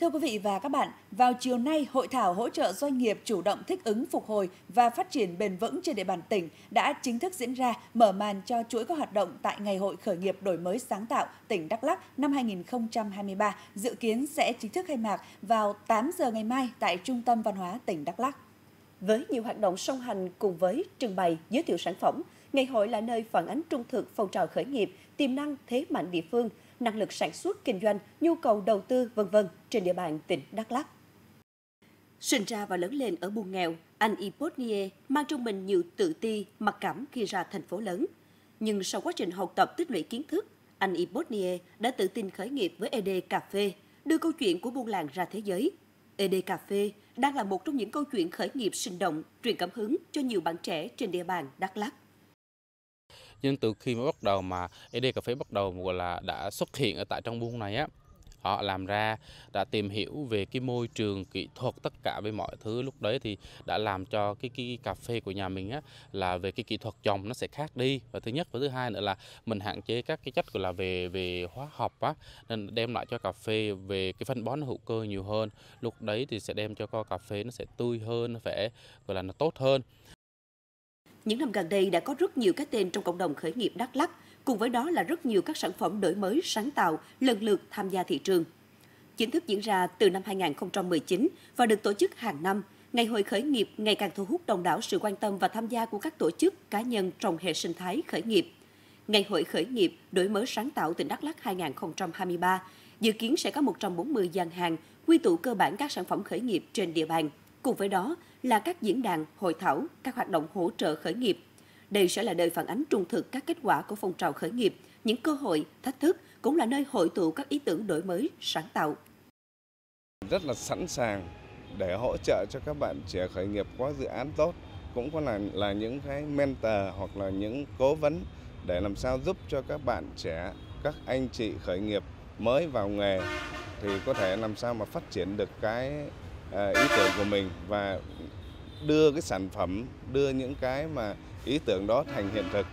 Thưa quý vị và các bạn, vào chiều nay, Hội thảo hỗ trợ doanh nghiệp chủ động thích ứng phục hồi và phát triển bền vững trên địa bàn tỉnh đã chính thức diễn ra, mở màn cho chuỗi các hoạt động tại Ngày hội khởi nghiệp đổi mới sáng tạo tỉnh Đắk Lắk năm 2023, dự kiến sẽ chính thức khai mạc vào 8 giờ ngày mai tại Trung tâm Văn hóa tỉnh Đắk Lắk. Với nhiều hoạt động song hành cùng với trưng bày, giới thiệu sản phẩm, Ngày hội là nơi phản ánh trung thực phong trào khởi nghiệp, tiềm năng thế mạnh địa phương, năng lực sản xuất kinh doanh, nhu cầu đầu tư vân vân trên địa bàn tỉnh Đắk Lắk. Sinh ra và lớn lên ở buôn nghèo, anh Ipotnie mang trong mình nhiều tự ti, mặc cảm khi ra thành phố lớn. Nhưng sau quá trình học tập tích lũy kiến thức, anh Ipotnie đã tự tin khởi nghiệp với ED Cà phê, đưa câu chuyện của buôn làng ra thế giới. ED Cà phê đang là một trong những câu chuyện khởi nghiệp sinh động, truyền cảm hứng cho nhiều bạn trẻ trên địa bàn Đắk Lắk nhưng từ khi mới bắt đầu mà ED cà phê bắt đầu, gọi là, đã xuất hiện ở tại trong buôn này á, họ làm ra, đã tìm hiểu về cái môi trường, kỹ thuật, tất cả về mọi thứ. Lúc đấy thì đã làm cho cái cái cà phê của nhà mình á, là về cái kỹ thuật trồng nó sẽ khác đi. Và thứ nhất và thứ hai nữa là mình hạn chế các cái chất, gọi là, về về hóa học á, nên đem lại cho cà phê về cái phân bón hữu cơ nhiều hơn. Lúc đấy thì sẽ đem cho co, cà phê nó sẽ tươi hơn, nó phải gọi là, nó tốt hơn những năm gần đây đã có rất nhiều cái tên trong cộng đồng khởi nghiệp Đắk Lắk, cùng với đó là rất nhiều các sản phẩm đổi mới sáng tạo lần lượt tham gia thị trường. Chính thức diễn ra từ năm 2019 và được tổ chức hàng năm, Ngày hội khởi nghiệp ngày càng thu hút đông đảo sự quan tâm và tham gia của các tổ chức, cá nhân trong hệ sinh thái khởi nghiệp. Ngày hội khởi nghiệp đổi mới sáng tạo tỉnh Đắk Lắk 2023 dự kiến sẽ có 140 gian hàng quy tụ cơ bản các sản phẩm khởi nghiệp trên địa bàn. Cùng với đó là các diễn đàn, hội thảo, các hoạt động hỗ trợ khởi nghiệp. Đây sẽ là nơi phản ánh trung thực các kết quả của phong trào khởi nghiệp, những cơ hội, thách thức, cũng là nơi hội tụ các ý tưởng đổi mới, sáng tạo. Rất là sẵn sàng để hỗ trợ cho các bạn trẻ khởi nghiệp có dự án tốt, cũng có là là những cái mentor hoặc là những cố vấn để làm sao giúp cho các bạn trẻ, các anh chị khởi nghiệp mới vào nghề thì có thể làm sao mà phát triển được cái À, ý tưởng của mình và đưa cái sản phẩm, đưa những cái mà ý tưởng đó thành hiện thực.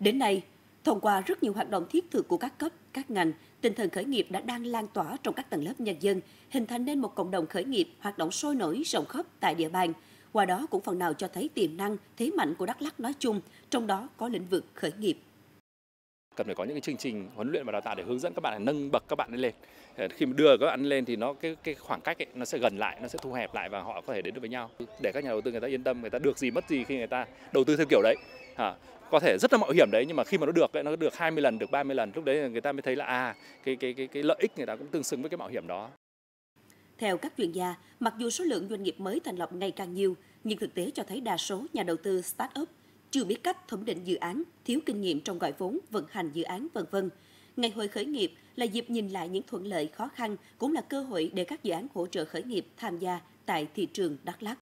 Đến nay, thông qua rất nhiều hoạt động thiết thực của các cấp, các ngành, tinh thần khởi nghiệp đã đang lan tỏa trong các tầng lớp nhân dân, hình thành nên một cộng đồng khởi nghiệp hoạt động sôi nổi rộng khắp tại địa bàn. Qua đó cũng phần nào cho thấy tiềm năng, thế mạnh của Đắk Lắk nói chung, trong đó có lĩnh vực khởi nghiệp cần phải có những cái chương trình huấn luyện và đào tạo để hướng dẫn các bạn nâng bậc các bạn lên. Ờ, khi mà đưa các bạn lên thì nó cái cái khoảng cách ấy, nó sẽ gần lại nó sẽ thu hẹp lại và họ có thể đến được với nhau. Để các nhà đầu tư người ta yên tâm người ta được gì mất gì khi người ta đầu tư theo kiểu đấy. À, có thể rất là mạo hiểm đấy nhưng mà khi mà nó được nó được 20 lần được 30 lần lúc đấy người ta mới thấy là à cái cái cái cái lợi ích người ta cũng tương xứng với cái mạo hiểm đó. Theo các chuyên gia, mặc dù số lượng doanh nghiệp mới thành lập ngày càng nhiều, nhưng thực tế cho thấy đa số nhà đầu tư start-up chưa biết cách thẩm định dự án, thiếu kinh nghiệm trong gọi vốn, vận hành dự án vân vân. Ngày hội khởi nghiệp là dịp nhìn lại những thuận lợi khó khăn, cũng là cơ hội để các dự án hỗ trợ khởi nghiệp tham gia tại thị trường Đắk Lắk.